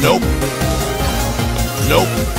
Nope. Nope.